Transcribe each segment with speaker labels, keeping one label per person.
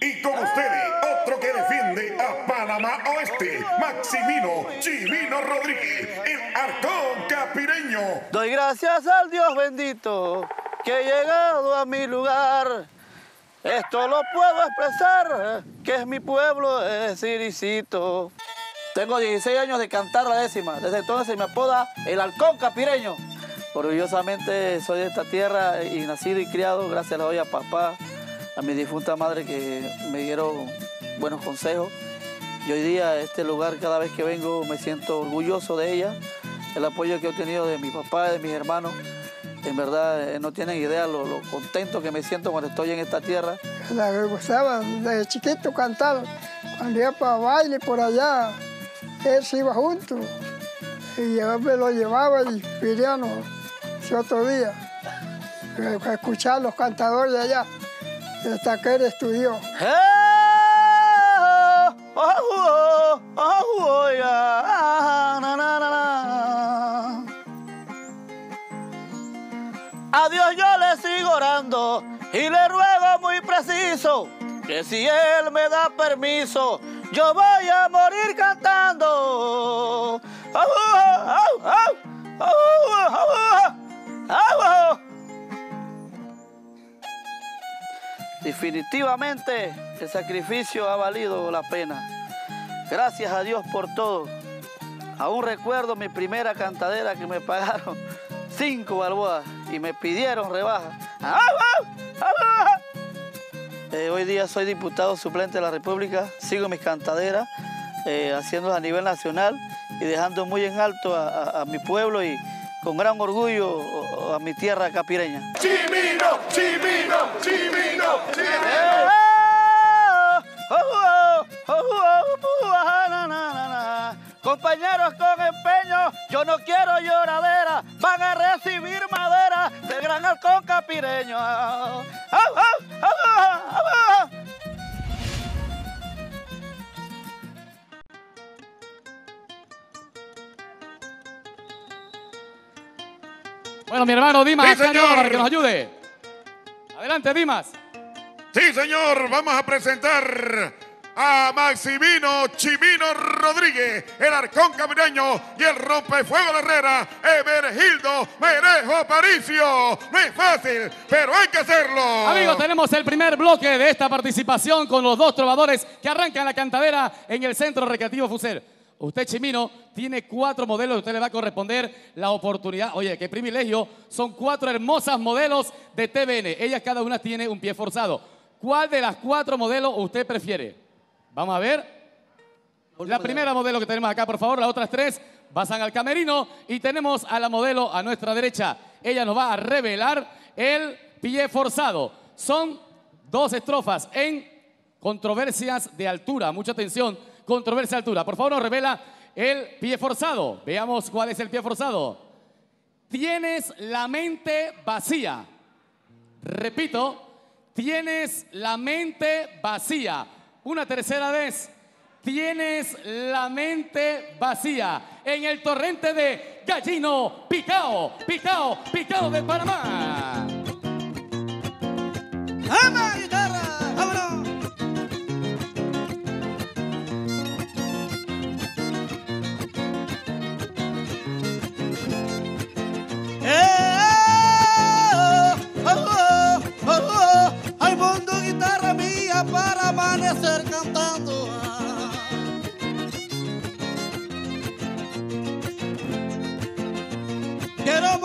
Speaker 1: Y con ustedes, otro que defiende a Panamá Oeste, Maximino Chivino Rodríguez, el arcón capireño.
Speaker 2: Doy gracias al Dios bendito que he llegado a mi lugar. Esto lo puedo expresar, que es mi pueblo, es Iricito. Tengo 16 años de cantar la décima. Desde entonces se me apoda el halcón capireño. Orgullosamente soy de esta tierra y nacido y criado, gracias a la a papá, a mi difunta madre que me dieron buenos consejos. Y hoy día este lugar cada vez que vengo me siento orgulloso de ella, el apoyo que he tenido de mi papá, de mis hermanos. En verdad eh, no tienen idea lo, contento que me siento cuando estoy en esta tierra.
Speaker 3: La que gustaba de chiquito cantar, cuando iba para baile por allá, él se iba junto y me lo llevaba y pidiano otro día, a escuchar los cantadores de allá, hasta que él estudió.
Speaker 2: A Dios yo le sigo orando y le ruego muy preciso que si Él me da permiso, yo voy a morir cantando. Definitivamente el sacrificio ha valido la pena. Gracias a Dios por todo. Aún recuerdo mi primera cantadera que me pagaron cinco balboas y me pidieron rebaja. Eh, hoy día soy diputado suplente de la República, sigo mis cantaderas, eh, haciéndolas a nivel nacional y dejando muy en alto a mi pueblo y, con gran orgullo a mi tierra capireña.
Speaker 1: ¡Chimino! ¡Chimino! ¡Chimino! ¡Chimino!
Speaker 2: Compañeros con empeño, yo no quiero lloradera, van a recibir madera del gran halcón capireño.
Speaker 4: Bueno, mi hermano Dimas, señor. para que nos ayude. Adelante, Dimas.
Speaker 1: Sí, señor, vamos a presentar a Maximino Chimino Rodríguez, el arcón caminaño y el rompefuego de Herrera, Evergildo Merejo Paricio. No es fácil, pero hay que hacerlo.
Speaker 4: Amigos, tenemos el primer bloque de esta participación con los dos trovadores que arrancan la cantadera en el Centro Recreativo Fuser. Usted, Chimino, tiene cuatro modelos. Usted le va a corresponder la oportunidad. Oye, qué privilegio. Son cuatro hermosas modelos de TVN. Ellas cada una tiene un pie forzado. ¿Cuál de las cuatro modelos usted prefiere? Vamos a ver. La primera modelo que tenemos acá, por favor. Las otras tres pasan al camerino. Y tenemos a la modelo a nuestra derecha. Ella nos va a revelar el pie forzado. Son dos estrofas en controversias de altura. Mucha atención controversia altura. Por favor, revela el pie forzado. Veamos cuál es el pie forzado. Tienes la mente vacía. Repito, tienes la mente vacía. Una tercera vez. Tienes la mente vacía en el torrente de Gallino Picao, Picao, Picao de Panamá.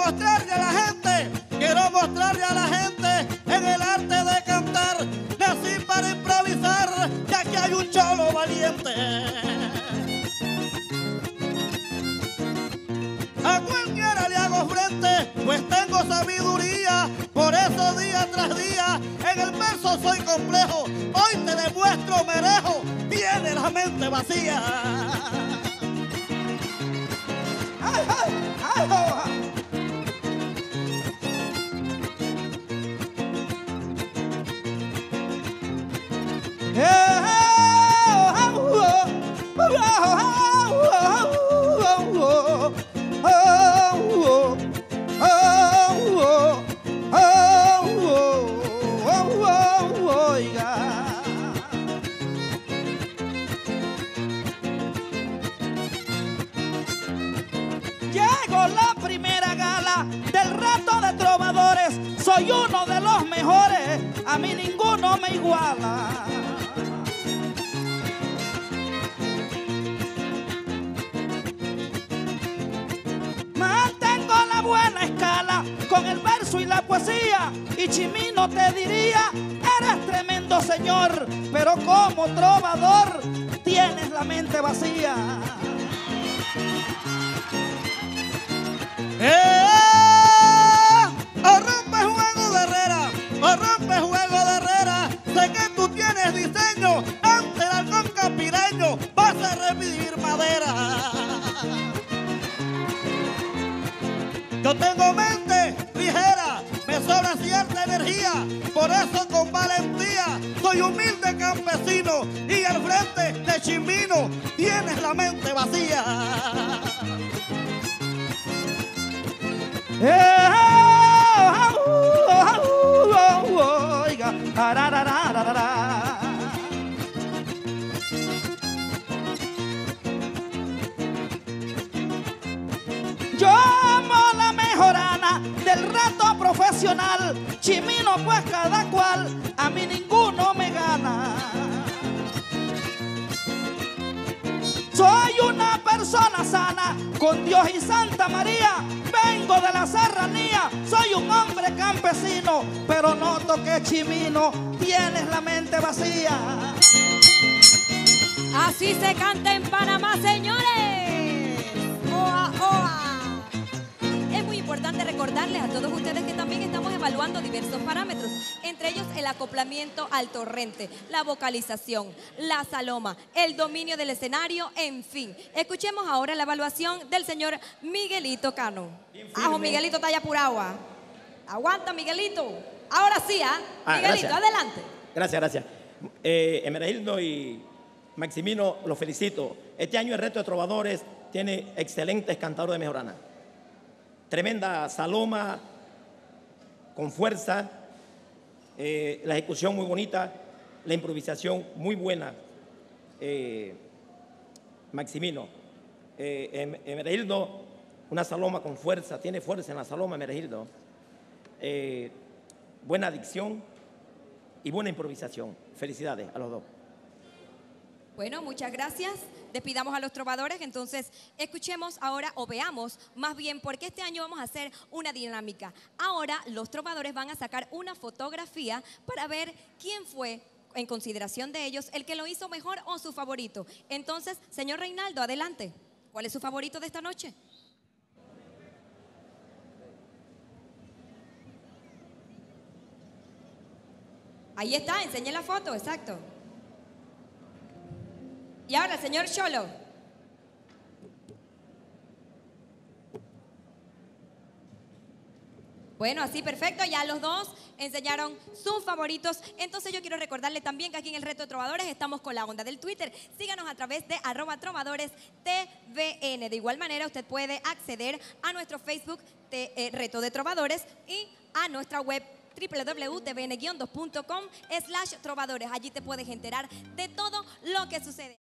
Speaker 5: Mostrarle a la gente, quiero mostrarle a la gente en el arte de cantar. Nací para improvisar, ya que hay un cholo valiente. A cualquiera le hago frente, pues tengo sabiduría. Por eso día tras día en el verso soy complejo. Hoy te demuestro merejo, tiene la mente vacía. Ninguno me iguala. Mantengo la buena escala con el verso y la poesía. Y Chimino te diría, eres tremendo señor, pero como trovador tienes la mente vacía. ¡Eh! Yo tengo mente ligera, me sobra cierta energía, por eso con valentía soy humilde campesino. Y al frente de Chimino tienes la mente vacía. Eh, del reto profesional. Chimino, pues cada cual, a mí ninguno me gana. Soy una persona sana, con Dios y Santa María. Vengo de la serranía, soy un hombre campesino, pero noto que Chimino tienes la mente vacía.
Speaker 6: Así se canta en Panamá, señores. Importante recordarles a todos ustedes que también estamos evaluando diversos parámetros, entre ellos el acoplamiento al torrente, la vocalización, la saloma, el dominio del escenario, en fin. Escuchemos ahora la evaluación del señor Miguelito Cano. Ajo, Miguelito está allá por agua. Aguanta, Miguelito. Ahora sí, ¿ah?
Speaker 7: Ah,
Speaker 6: Miguelito,
Speaker 7: gracias.
Speaker 6: adelante.
Speaker 7: Gracias, gracias. Eh, Emergildo y Maximino, los felicito. Este año el reto de trovadores tiene excelentes cantadores de mejorana. Tremenda saloma, con fuerza, eh, la ejecución muy bonita, la improvisación muy buena. Eh, Maximino, eh, Em- una saloma con fuerza, tiene fuerza en la saloma, Emergildo. Eh, buena dicción y buena improvisación. Felicidades a los dos.
Speaker 6: Bueno, muchas gracias. Despidamos a los trovadores. Entonces, escuchemos ahora o veamos más bien porque este año vamos a hacer una dinámica. Ahora los trovadores van a sacar una fotografía para ver quién fue en consideración de ellos el que lo hizo mejor o su favorito. Entonces, señor Reinaldo, adelante. ¿Cuál es su favorito de esta noche? Ahí está, enseñé la foto, exacto. Y ahora, señor Cholo. Bueno, así perfecto, ya los dos enseñaron sus favoritos. Entonces yo quiero recordarle también que aquí en el Reto de Trovadores estamos con la onda del Twitter. Síganos a través de arroba trovadores TVN. De igual manera usted puede acceder a nuestro Facebook eh, Reto de Trovadores y a nuestra web www.tvn-2.com slash trovadores. Allí te puedes enterar de todo lo que sucede.